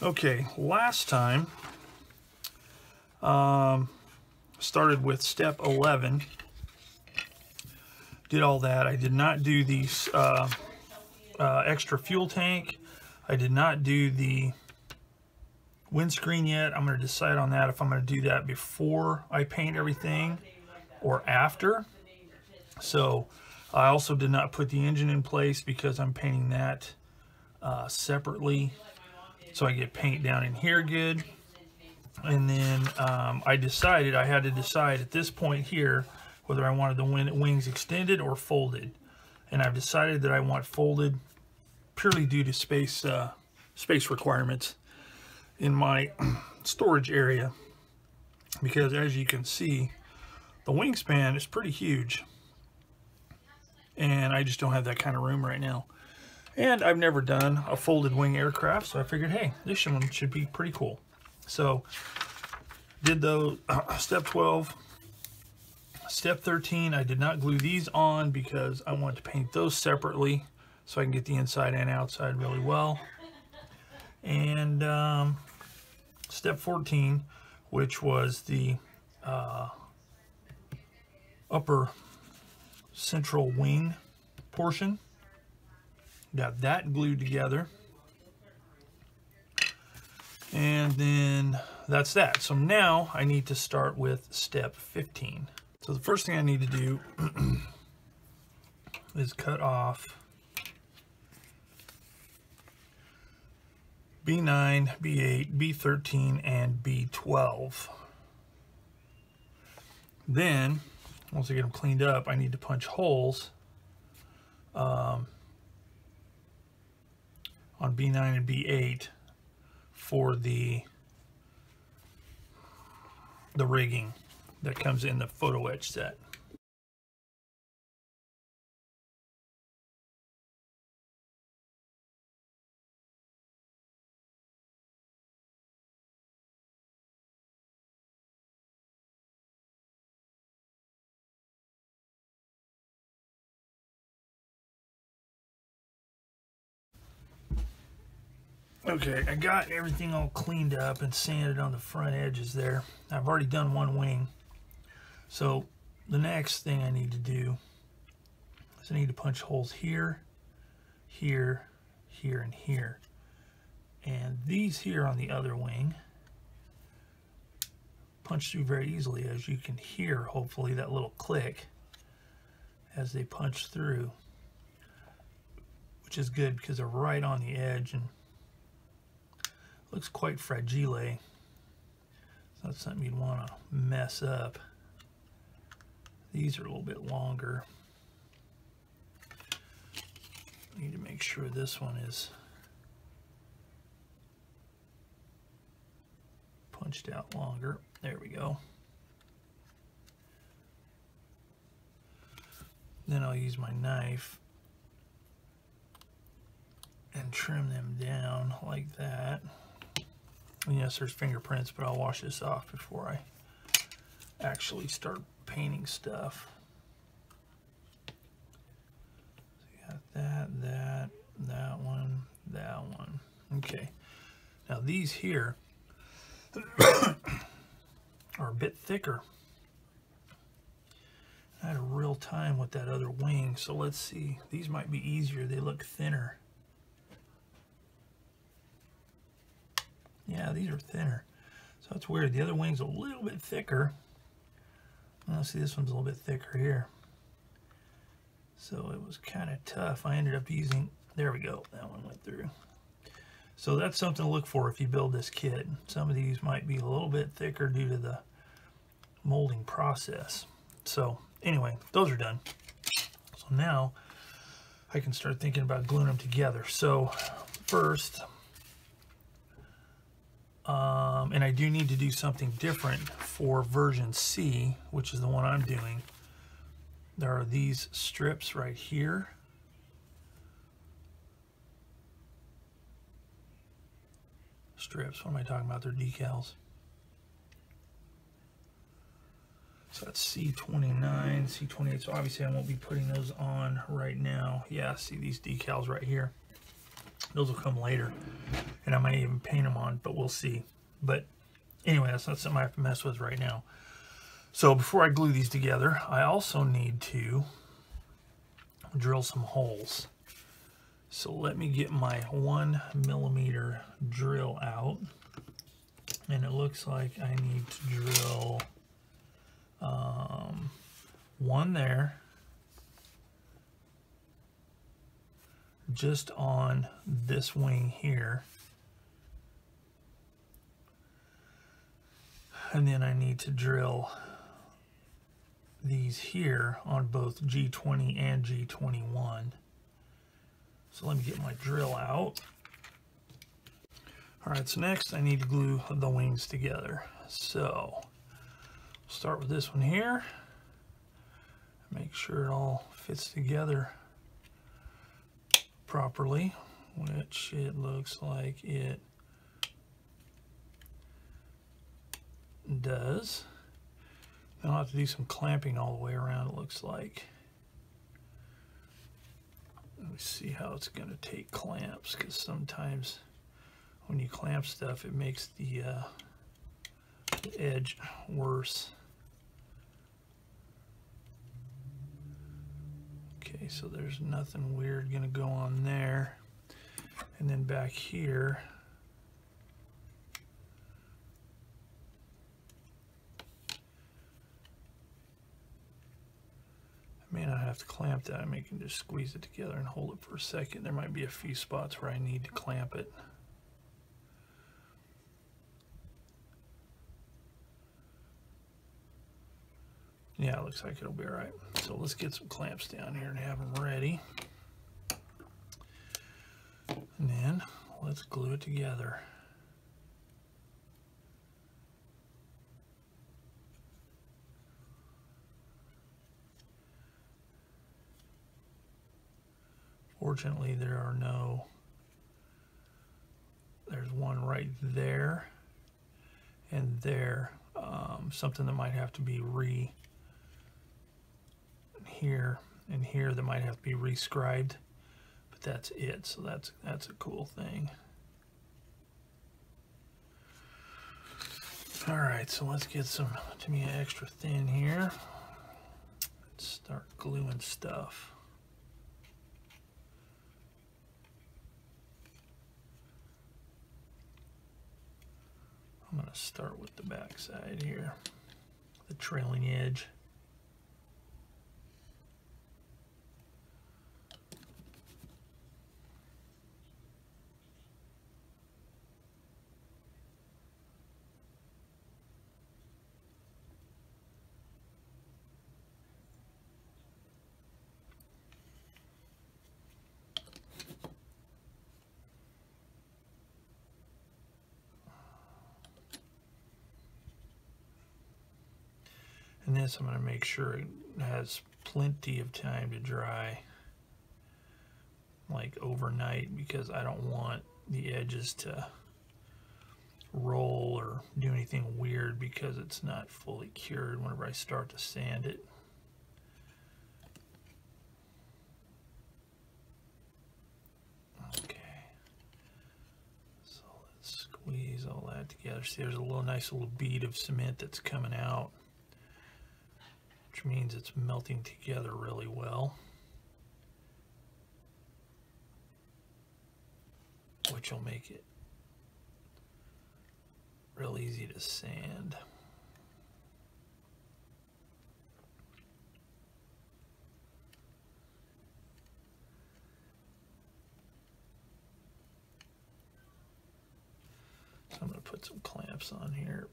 Okay, last time, um, started with step 11. Did all that. I did not do the uh, uh, extra fuel tank. I did not do the windscreen yet. I'm going to decide on that if I'm going to do that before I paint everything or after. So I also did not put the engine in place because I'm painting that uh, separately. So I get paint down in here good. And then um, I decided, I had to decide at this point here whether I wanted the wings extended or folded. And I've decided that I want folded purely due to space uh, space requirements in my storage area because as you can see the wingspan is pretty huge and I just don't have that kind of room right now and I've never done a folded wing aircraft so I figured hey this one should be pretty cool so did those uh, step 12 step 13 I did not glue these on because I want to paint those separately so I can get the inside and outside really well and um, step 14, which was the uh, upper central wing portion. Got that glued together. And then that's that. So now I need to start with step 15. So the first thing I need to do is cut off B9, B8, B13, and B12. Then, once I get them cleaned up, I need to punch holes um, on B9 and B8 for the the rigging that comes in the photo etch set. Okay, I got everything all cleaned up and sanded on the front edges there. I've already done one wing. So the next thing I need to do is I need to punch holes here, here, here, and here. And these here on the other wing punch through very easily as you can hear hopefully that little click as they punch through which is good because they're right on the edge and Looks quite fragile. Eh? It's not something you'd want to mess up. These are a little bit longer. Need to make sure this one is punched out longer. There we go. Then I'll use my knife and trim them down like that yes, there's fingerprints, but I'll wash this off before I actually start painting stuff. So got that, that, that one, that one. Okay. Now these here are a bit thicker. I had a real time with that other wing, so let's see. These might be easier. They look thinner. Yeah, these are thinner. So it's weird. The other wing's a little bit thicker. Well, see, this one's a little bit thicker here. So it was kind of tough. I ended up using, there we go, that one went through. So that's something to look for if you build this kit. Some of these might be a little bit thicker due to the molding process. So anyway, those are done. So now I can start thinking about gluing them together. So first, um, and I do need to do something different for version C, which is the one I'm doing. There are these strips right here. Strips, what am I talking about? They're decals. So that's C29, C28. So obviously I won't be putting those on right now. Yeah, see these decals right here. Those will come later, and I might even paint them on, but we'll see. But anyway, that's not something I have to mess with right now. So before I glue these together, I also need to drill some holes. So let me get my one millimeter drill out. And it looks like I need to drill um, one there. Just on this wing here. And then I need to drill these here on both G20 and G21. So let me get my drill out. All right, so next I need to glue the wings together. So start with this one here. Make sure it all fits together properly, which it looks like it does. I'll have to do some clamping all the way around, it looks like. Let me see how it's going to take clamps, because sometimes when you clamp stuff, it makes the, uh, the edge worse. Okay, so there's nothing weird going to go on there. And then back here, I may not have to clamp that. I may can just squeeze it together and hold it for a second. There might be a few spots where I need to clamp it. Yeah, looks like it'll be all right. So let's get some clamps down here and have them ready. And then let's glue it together. Fortunately, there are no, there's one right there and there, um, something that might have to be re, here and here that might have to be rescribed, but that's it, so that's, that's a cool thing. All right, so let's get some Tamiya extra thin here. Let's start gluing stuff. I'm to start with the back side here, the trailing edge. And this I'm going to make sure it has plenty of time to dry like overnight because I don't want the edges to roll or do anything weird because it's not fully cured whenever I start to sand it. Okay, so let's squeeze all that together. See there's a little nice little bead of cement that's coming out which means it's melting together really well. Which will make it real easy to sand. So I'm going to put some clamps on here.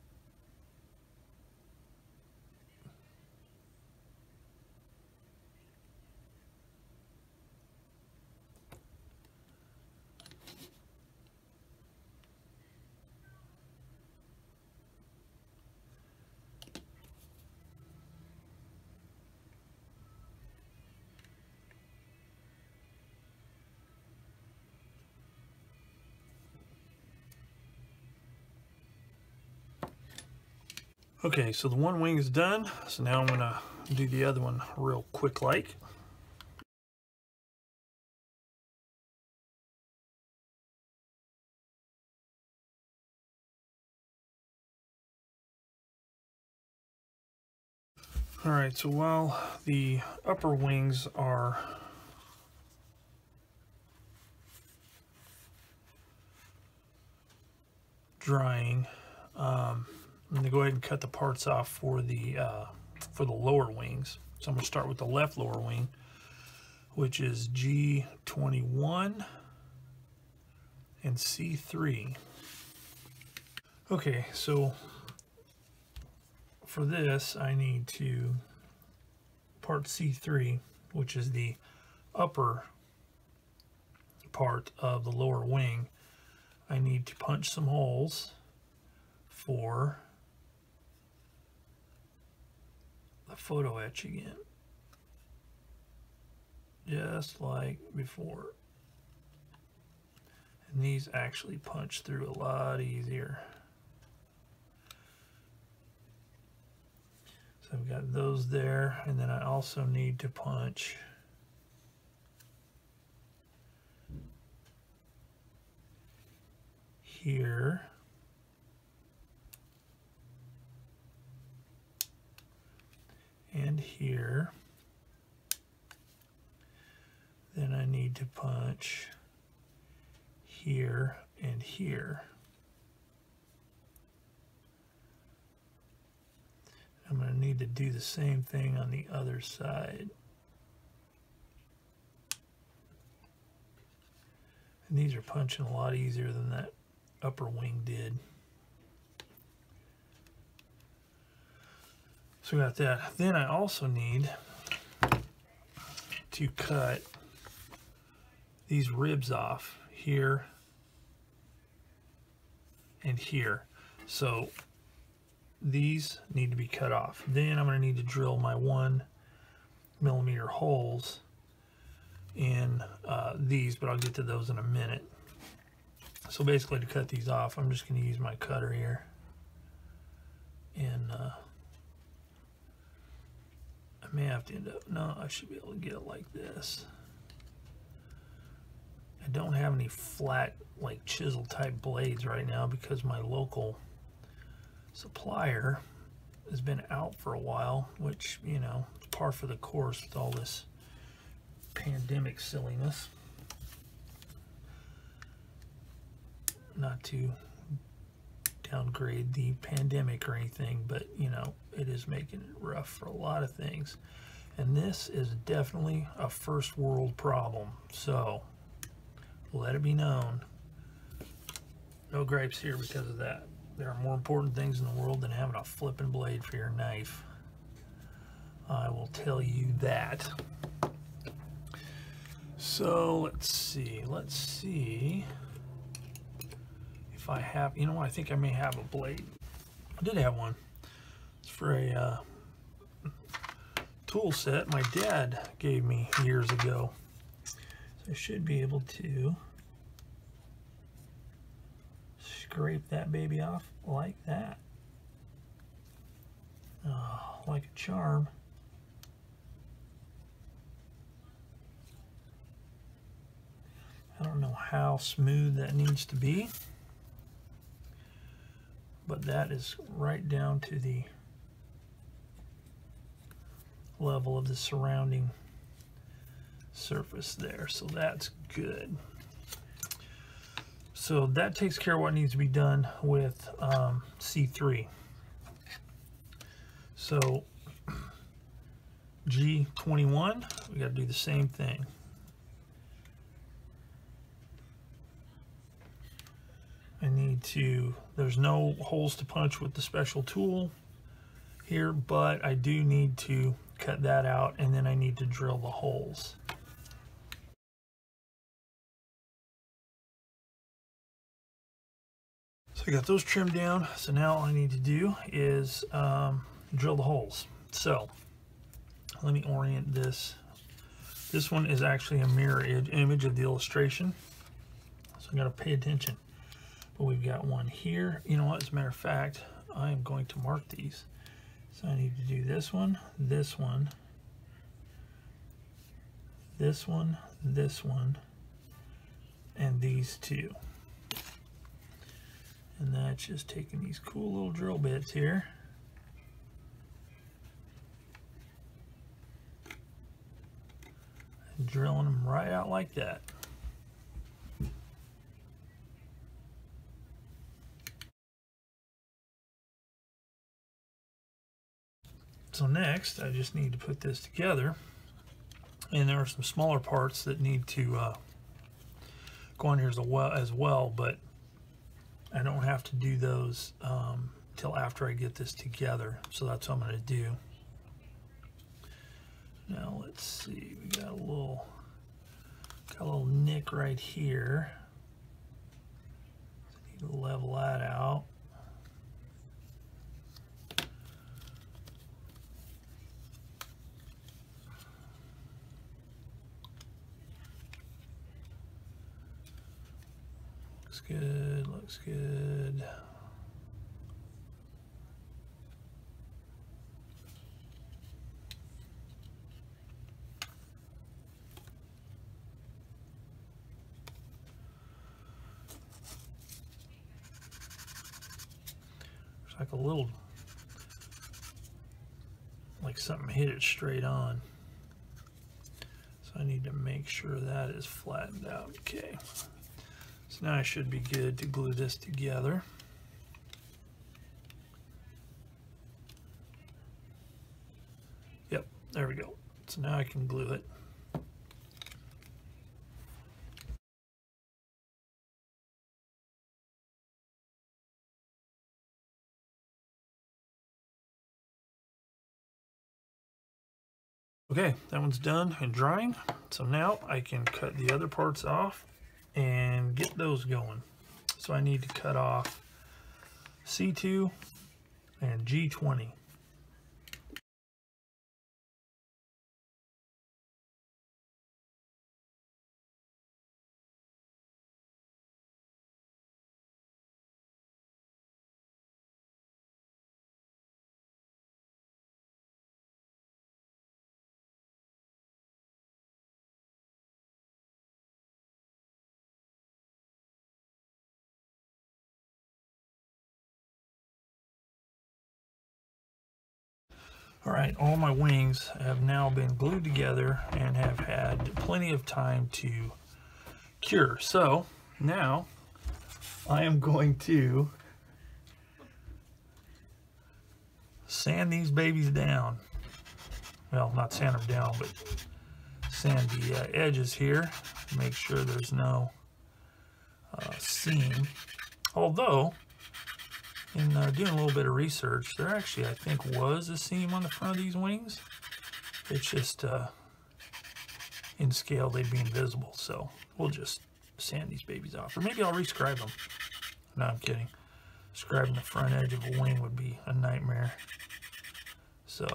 Okay, so the one wing is done. So now I'm gonna do the other one real quick like. All right, so while the upper wings are drying, um, I'm gonna go ahead and cut the parts off for the uh, for the lower wings. So I'm gonna start with the left lower wing, which is G21 and C3. Okay, so for this, I need to part C3, which is the upper part of the lower wing. I need to punch some holes for the photo etch again. Just like before. And these actually punch through a lot easier. So I've got those there, and then I also need to punch here. And here. Then I need to punch here and here. I'm going to need to do the same thing on the other side. And these are punching a lot easier than that upper wing did. So we got that. Then I also need to cut these ribs off here and here. So these need to be cut off. Then I'm going to need to drill my one millimeter holes in uh, these, but I'll get to those in a minute. So basically to cut these off, I'm just going to use my cutter here. And uh, may have to end up, no, I should be able to get it like this. I don't have any flat like chisel type blades right now because my local supplier has been out for a while, which, you know, par for the course with all this pandemic silliness. Not to downgrade the pandemic or anything, but, you know, it is making it rough for a lot of things. And this is definitely a first world problem. So, let it be known. No gripes here because of that. There are more important things in the world than having a flipping blade for your knife. I will tell you that. So let's see. Let's see if I have. You know, I think I may have a blade. I did have one. For a uh, tool set my dad gave me years ago. So I should be able to scrape that baby off like that. Oh, like a charm. I don't know how smooth that needs to be, but that is right down to the level of the surrounding surface there. So that's good. So that takes care of what needs to be done with um, C3. So G21, we got to do the same thing. I need to, there's no holes to punch with the special tool here, but I do need to cut that out and then I need to drill the holes. So I got those trimmed down. So now all I need to do is um, drill the holes. So let me orient this. This one is actually a mirror image of the illustration. So I got to pay attention. But we've got one here. You know what, as a matter of fact, I am going to mark these. So I need to do this one, this one, this one, this one, and these two. And that's just taking these cool little drill bits here. drilling them right out like that. So next, I just need to put this together. And there are some smaller parts that need to uh, go on here as well, as well, but I don't have to do those um, till after I get this together. So that's what I'm going to do. Now let's see, we got a little, got a little nick right here. So need to level that out. Good, looks good. It's like a little, like something hit it straight on. So I need to make sure that is flattened out. Okay. So now I should be good to glue this together. Yep, there we go. So now I can glue it. Okay, that one's done and drying. So now I can cut the other parts off and get those going. So I need to cut off C2 and G20. All right, all my wings have now been glued together and have had plenty of time to cure. So now I am going to sand these babies down. Well, not sand them down, but sand the uh, edges here. Make sure there's no uh, seam. Although, in uh, doing a little bit of research, there actually, I think, was a seam on the front of these wings. It's just, uh, in scale, they'd be invisible. So we'll just sand these babies off. Or maybe I'll rescribe them. No, I'm kidding. Scribing the front edge of a wing would be a nightmare. So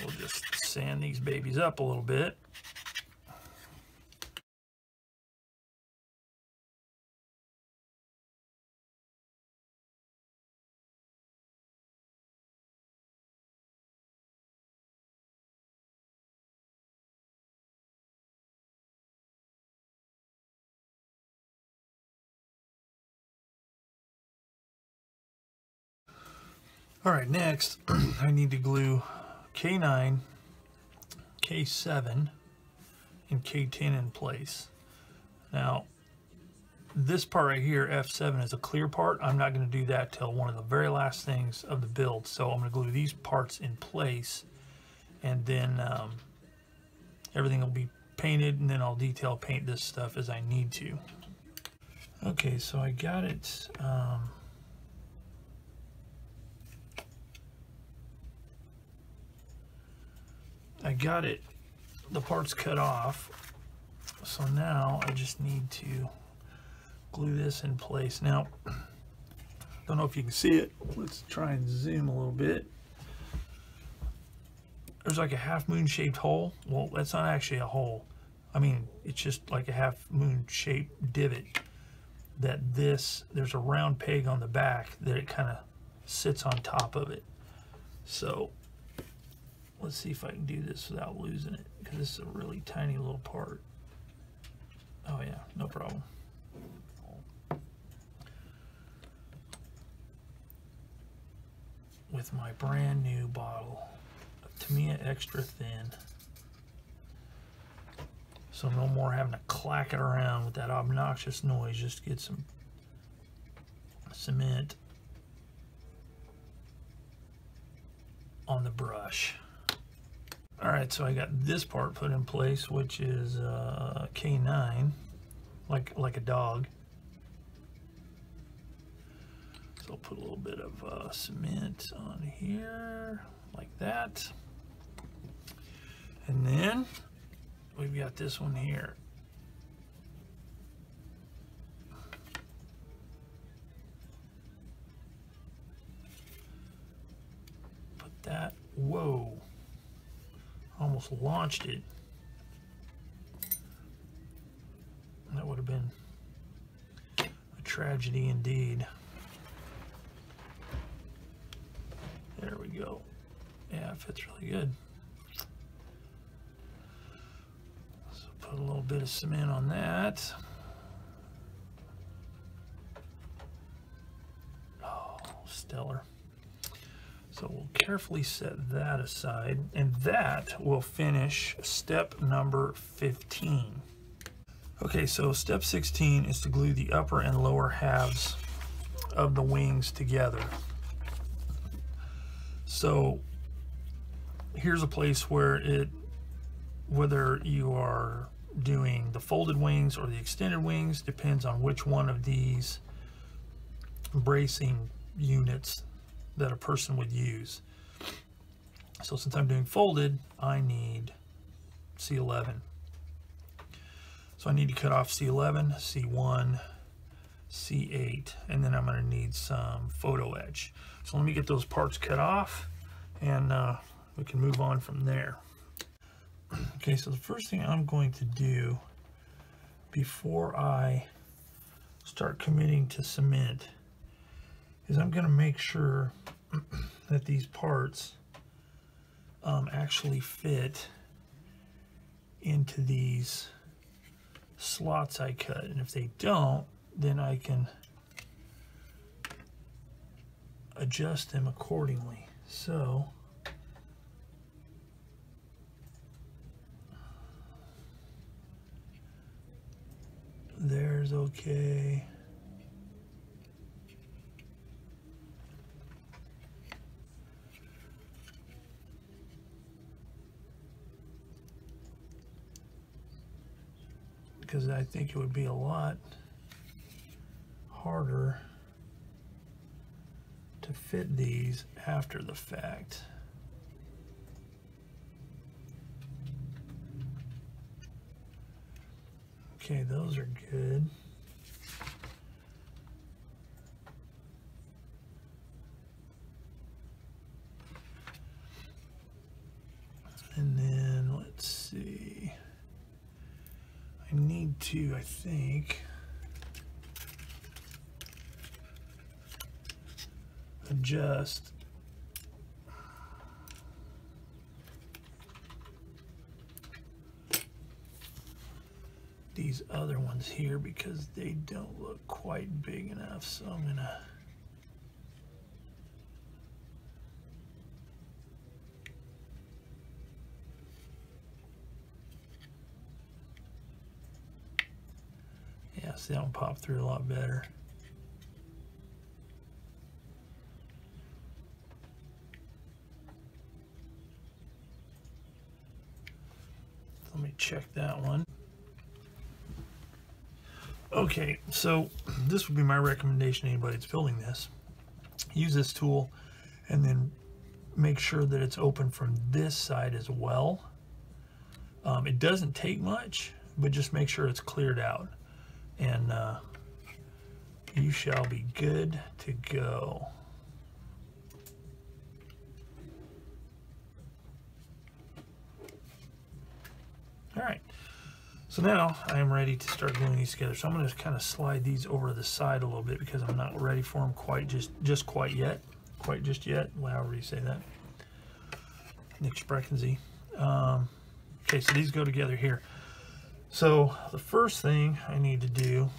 we'll just sand these babies up a little bit. All right, next I need to glue K9, K7, and K10 in place. Now, this part right here, F7, is a clear part. I'm not going to do that till one of the very last things of the build. So I'm going to glue these parts in place, and then um, everything will be painted, and then I'll detail paint this stuff as I need to. Okay, so I got it. Um, I got it, the parts cut off. So now I just need to glue this in place. Now, don't know if you can see it. Let's try and zoom a little bit. There's like a half moon shaped hole. Well, that's not actually a hole. I mean, it's just like a half moon shaped divot that this, there's a round peg on the back that it kind of sits on top of it. So Let's see if I can do this without losing it, because this is a really tiny little part. Oh yeah, no problem. With my brand new bottle of Tamiya Extra Thin. So no more having to clack it around with that obnoxious noise. Just to get some cement on the brush. All right, so I got this part put in place, which is uh, K9, like like a dog. So I'll put a little bit of uh, cement on here, like that. And then we've got this one here. Put that, whoa, almost launched it. That would have been a tragedy indeed. There we go. Yeah, it fits really good. So put a little bit of cement on that. Oh, stellar. So we'll carefully set that aside, and that will finish step number 15. Okay, so step 16 is to glue the upper and lower halves of the wings together. So here's a place where it, whether you are doing the folded wings or the extended wings, depends on which one of these bracing units that a person would use. So since I'm doing folded, I need C11. So I need to cut off C11, C1, C8, and then I'm going to need some photo etch. So let me get those parts cut off and uh, we can move on from there. Okay, so the first thing I'm going to do before I start committing to cement is I'm going to make sure that these parts um, actually fit into these slots I cut. And if they don't, then I can adjust them accordingly. So, there's okay. Because I think it would be a lot harder to fit these after the fact. Okay, those are good. And then let's see. I need to, I think, adjust these other ones here because they don't look quite big enough. So I'm gonna Yeah, see that one pop through a lot better. Let me check that one. Okay, so this would be my recommendation to anybody that's building this. Use this tool and then make sure that it's open from this side as well. Um, it doesn't take much, but just make sure it's cleared out. And uh, you shall be good to go. All right. So now I am ready to start gluing these together. So I'm going to kind of slide these over to the side a little bit because I'm not ready for them quite just just quite yet. Quite just yet, however you say that. Nick Sprechen um, Okay, so these go together here. So the first thing I need to do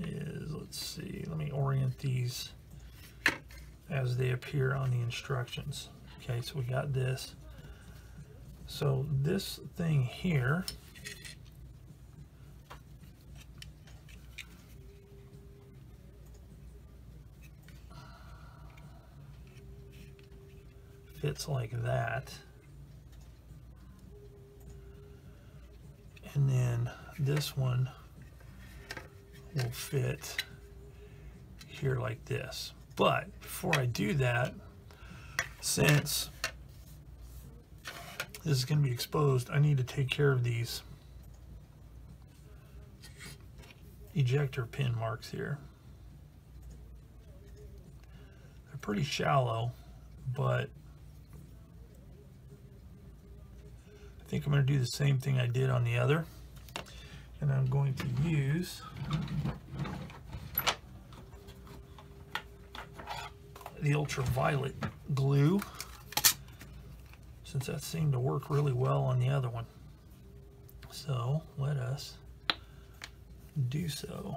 is, let's see, let me orient these as they appear on the instructions. Okay, so we got this. So this thing here fits like that. And then this one will fit here like this. But before I do that, since this is going to be exposed, I need to take care of these ejector pin marks here. They're pretty shallow, but I think I'm going to do the same thing I did on the other. And I'm going to use the ultraviolet glue since that seemed to work really well on the other one. So let us do so.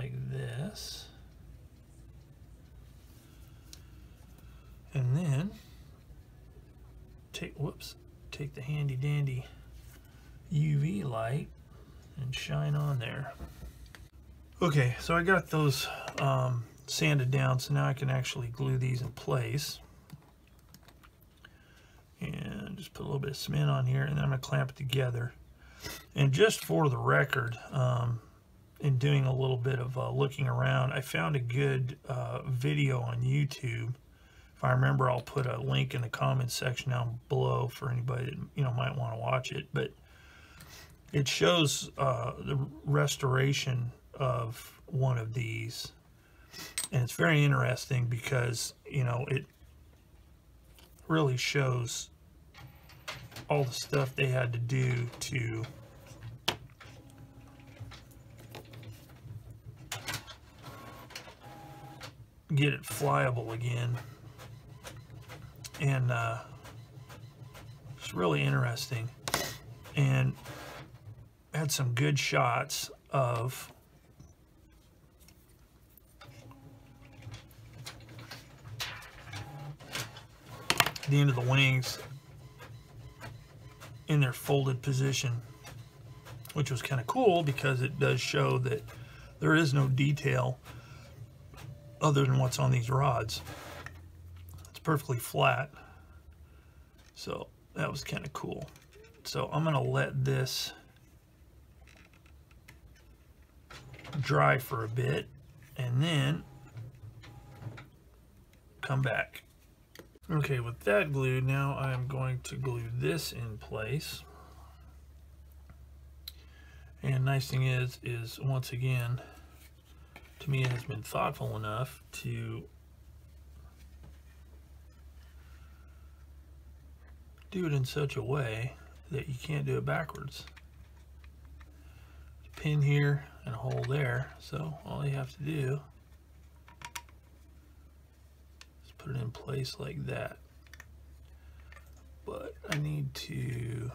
Like this. And then take, whoops, take the handy dandy UV light and shine on there. Okay, so I got those um, sanded down, so now I can actually glue these in place. And just put a little bit of cement on here, and then I'm going to clamp it together. And just for the record, um, in doing a little bit of uh, looking around, I found a good uh, video on YouTube. If I remember, I'll put a link in the comments section down below for anybody that you know might want to watch it. But it shows uh, the restoration of one of these, and it's very interesting because you know it really shows all the stuff they had to do to get it flyable again. And uh, it's really interesting. And had some good shots of the end of the wings in their folded position, which was kind of cool because it does show that there is no detail other than what's on these rods. It's perfectly flat. So that was kind of cool. So I'm going to let this dry for a bit and then come back. Okay, with that glued, now I'm going to glue this in place. And nice thing is, is once again, Tamiya has been thoughtful enough to do it in such a way that you can't do it backwards. Pin here and a hole there, so all you have to do is put it in place like that. But I need to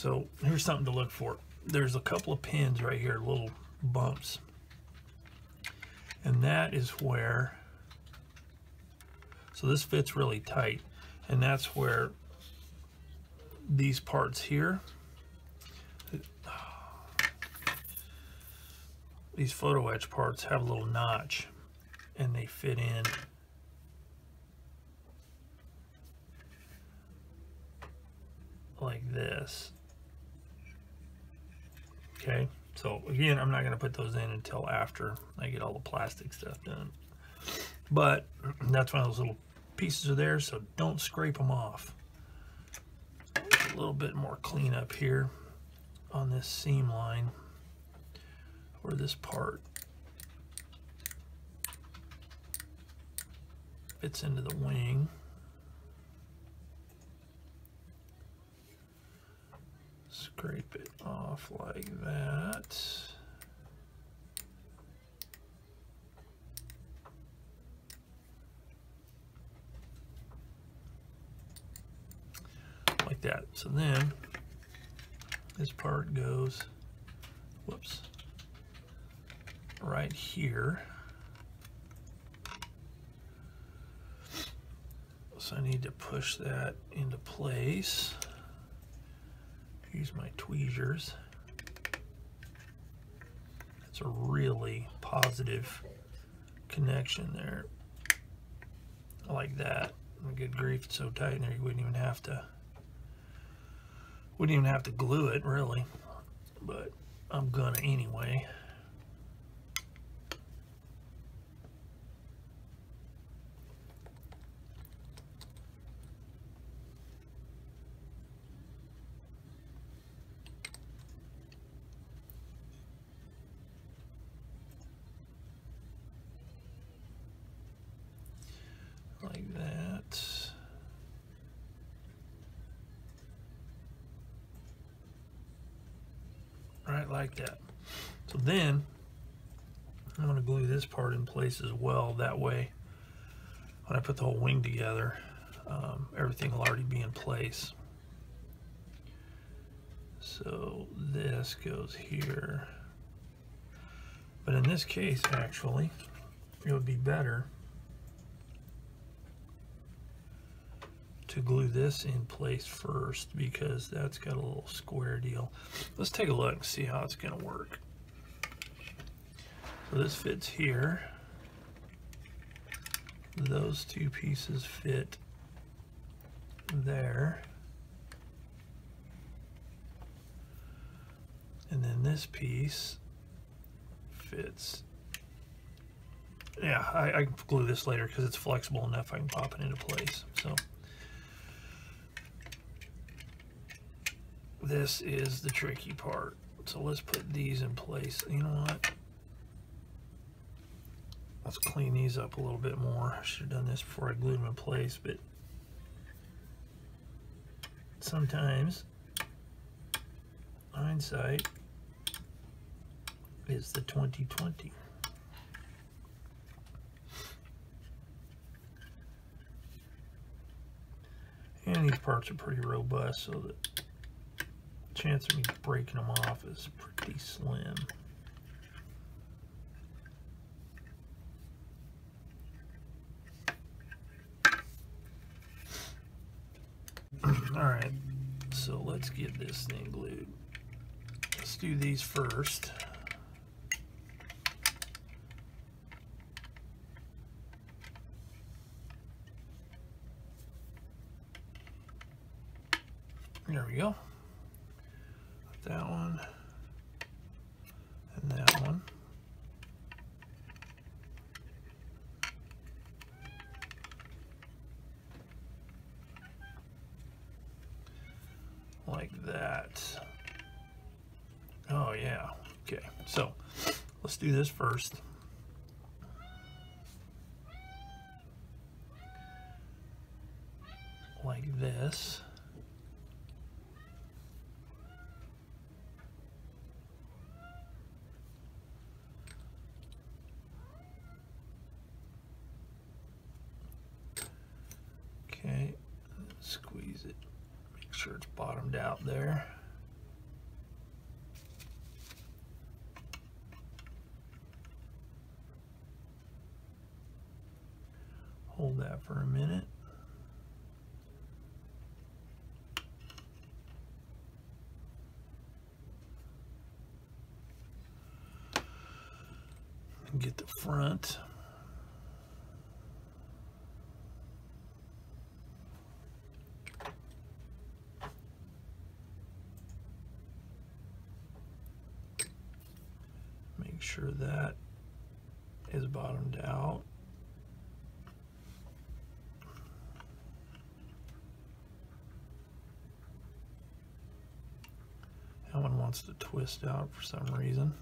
So here's something to look for. There's a couple of pins right here, little bumps. And that is where, so this fits really tight. And that's where these parts here, these photo etch parts have a little notch and they fit in like this. Okay, so again, I'm not going to put those in until after I get all the plastic stuff done. But that's of those little pieces are there, so don't scrape them off. a little bit more cleanup here on this seam line where this part fits into the wing. Scrape it off like that. Like that. So then this part goes, whoops, right here. So I need to push that into place. Use my tweezers. That's a really positive connection there. I Like that. Good grief, it's so tight in there you wouldn't even have to wouldn't even have to glue it really. But I'm gonna anyway. like that. Right like that. So then I'm going to glue this part in place as well. That way, when I put the whole wing together, um, everything will already be in place. So this goes here. But in this case, actually, it would be better to glue this in place first because that's got a little square deal. Let's take a look and see how it's going to work. So this fits here. Those two pieces fit there. And then this piece fits. Yeah, I, I can glue this later because it's flexible enough I can pop it into place. So. This is the tricky part. So let's put these in place. You know what? Let's clean these up a little bit more. I should have done this before I glued them in place, but sometimes hindsight is the 2020. And these parts are pretty robust so that chance of me breaking them off is pretty slim. All right, so let's get this thing glued. Let's do these first. There we go that one, and that one. Like that. Oh yeah, okay. So let's do this first. Like this. sure it's bottomed out there. Hold that for a minute. Front. sure that is bottomed out. That one wants to twist out for some reason.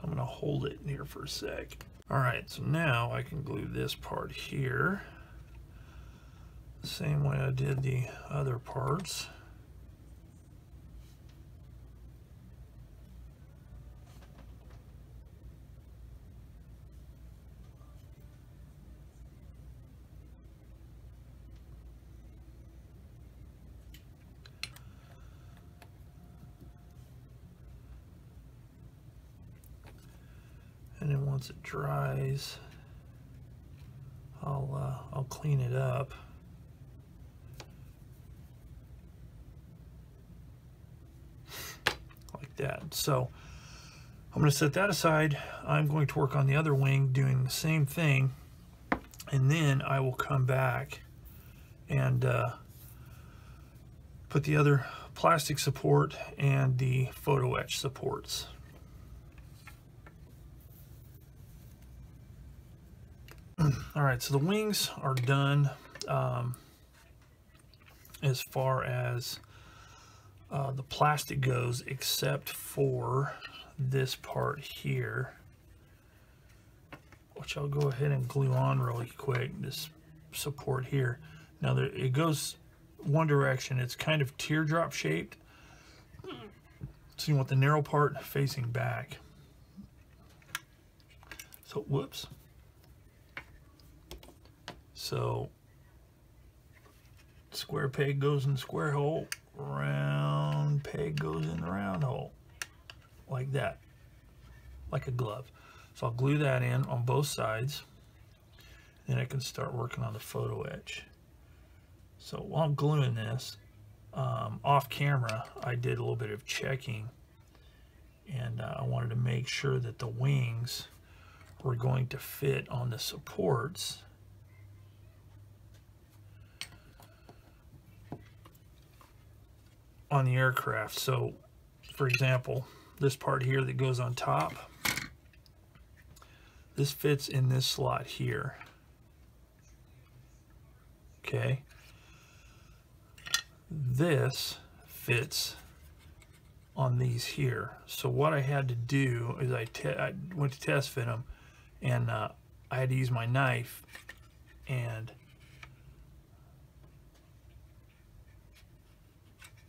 So I'm going to hold it here for a sec. All right, so now I can glue this part here. The same way I did the other parts. and then it dries. I'll uh, I'll clean it up. Like that. So I'm going to set that aside. I'm going to work on the other wing doing the same thing. And then I will come back and uh, put the other plastic support and the photo etch supports All right, so the wings are done um, as far as uh, the plastic goes, except for this part here, which I'll go ahead and glue on really quick, this support here. Now, there, it goes one direction. It's kind of teardrop shaped. So you want the narrow part facing back. So, whoops. So square peg goes in square hole, round peg goes in the round hole, like that, like a glove. So I'll glue that in on both sides, then I can start working on the photo etch. So while I'm gluing this, um, off camera, I did a little bit of checking, and uh, I wanted to make sure that the wings were going to fit on the supports on the aircraft. So, for example, this part here that goes on top, this fits in this slot here. Okay. This fits on these here. So what I had to do is I, I went to test fit them and uh, I had to use my knife and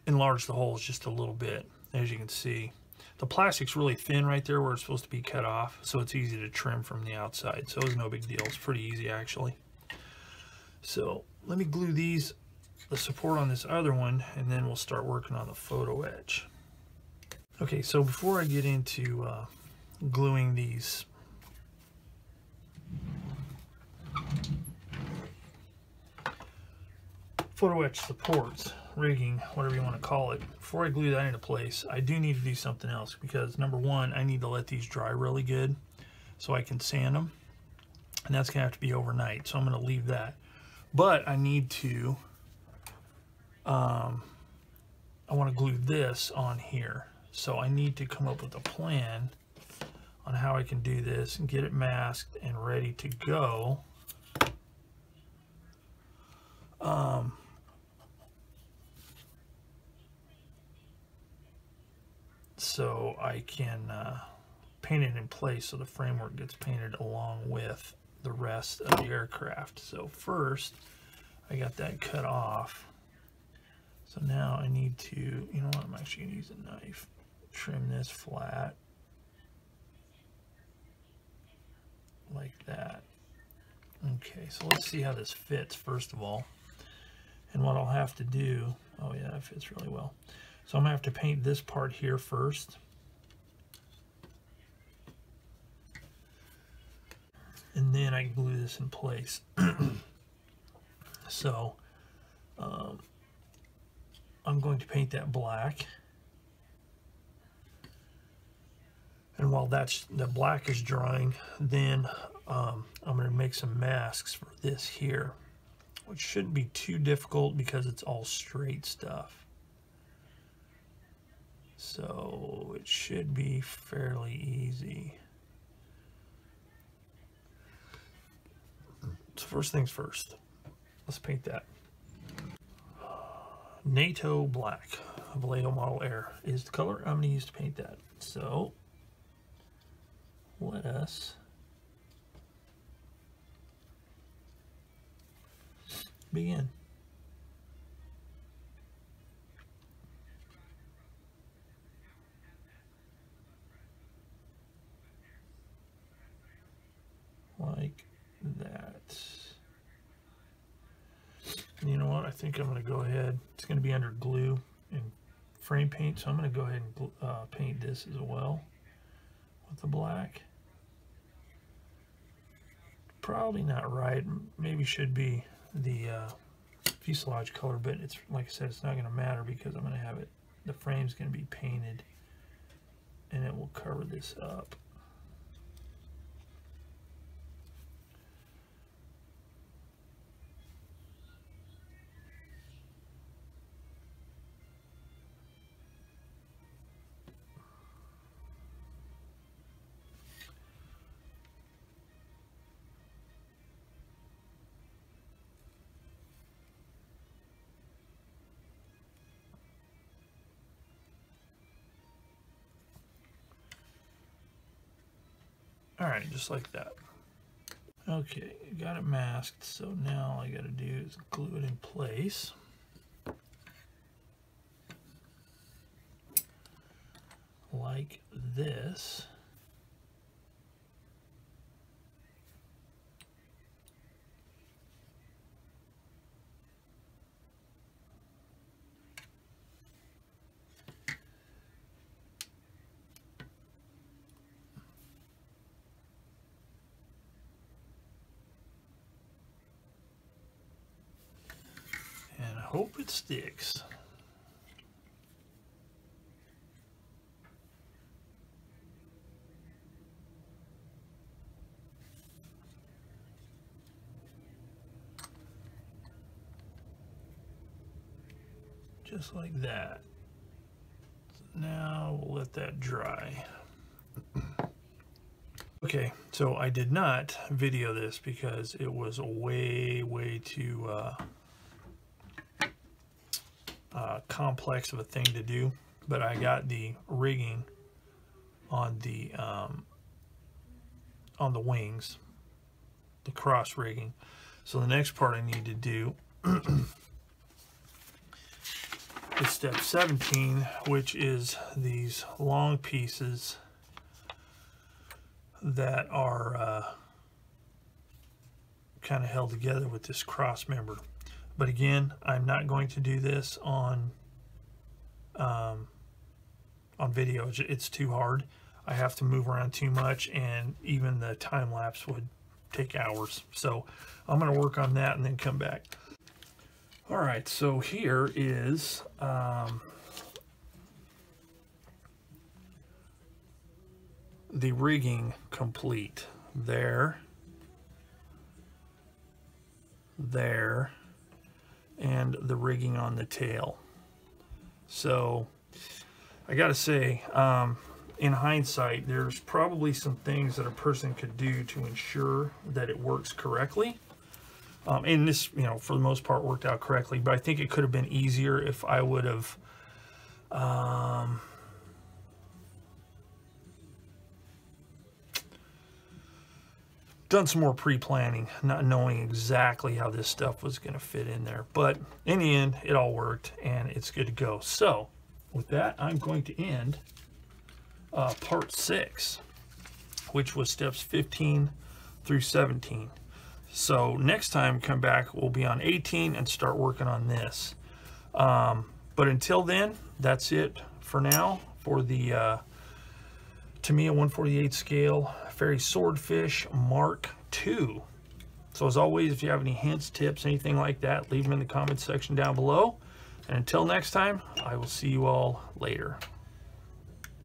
enlarge the holes just a little bit, as you can see. The plastic's really thin right there where it's supposed to be cut off, so it's easy to trim from the outside. So it's no big deal. It's pretty easy, actually. So let me glue these, the support on this other one, and then we'll start working on the photo etch. Okay, so before I get into uh, gluing these photo etch supports, rigging, whatever you want to call it, before I glue that into place, I do need to do something else because number one, I need to let these dry really good so I can sand them. And that's going to have to be overnight. So I'm going to leave that. But I need to, um, I want to glue this on here. So I need to come up with a plan on how I can do this and get it masked and ready to go. Um, so I can uh, paint it in place so the framework gets painted along with the rest of the aircraft. So first, I got that cut off. So now I need to, you know what, I'm actually going to use a knife. Trim this flat. Like that. Okay, so let's see how this fits first of all. And what I'll have to do, oh yeah, it fits really well. So I'm going to have to paint this part here first. And then I glue this in place. so um, I'm going to paint that black. And while that's the black is drying, then um, I'm going to make some masks for this here, which shouldn't be too difficult because it's all straight stuff. So it should be fairly easy. So first things first, let's paint that. NATO Black, Vallejo Model Air is the color I'm going to use to paint that. So let us begin. Like that. And you know what? I think I'm going to go ahead. It's going to be under glue and frame paint, so I'm going to go ahead and uh, paint this as well with the black. Probably not right. Maybe should be the uh, fuselage color, but it's like I said, it's not going to matter because I'm going to have it. The frame's going to be painted, and it will cover this up. Just like that. Okay, got it masked, so now all I gotta do is glue it in place. Like this. Hope it sticks. Just like that. Now we'll let that dry. Okay, so I did not video this because it was way, way too uh, uh, complex of a thing to do, but I got the rigging on the um, on the wings, the cross rigging. So the next part I need to do is step 17, which is these long pieces that are uh, kind of held together with this cross member. But again, I'm not going to do this on um, on video. It's too hard. I have to move around too much, and even the time lapse would take hours. So I'm going to work on that and then come back. All right, so here is um, the rigging complete. There, there, and the rigging on the tail. So I got to say, um, in hindsight, there's probably some things that a person could do to ensure that it works correctly. Um, and this, you know, for the most part worked out correctly, but I think it could have been easier if I would have um, done some more pre-planning, not knowing exactly how this stuff was going to fit in there. But in the end, it all worked, and it's good to go. So with that, I'm going to end uh, part six, which was steps 15 through 17. So next time come back, we'll be on 18 and start working on this. Um, but until then, that's it for now for the uh, Tamiya 148 scale Fairey Swordfish Mark II. So as always, if you have any hints, tips, anything like that, leave them in the comments section down below. And until next time, I will see you all later.